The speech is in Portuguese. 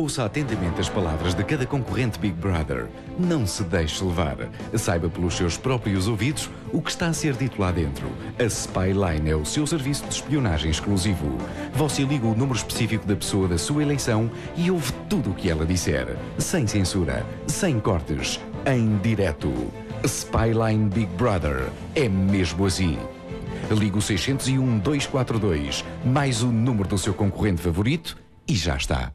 Ouça atentamente as palavras de cada concorrente Big Brother. Não se deixe levar. Saiba pelos seus próprios ouvidos o que está a ser dito lá dentro. A Spyline é o seu serviço de espionagem exclusivo. Você liga o número específico da pessoa da sua eleição e ouve tudo o que ela disser. Sem censura, sem cortes, em direto. Spyline Big Brother. É mesmo assim. Liga o 601 242, mais o número do seu concorrente favorito e já está.